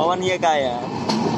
पवन ये का है।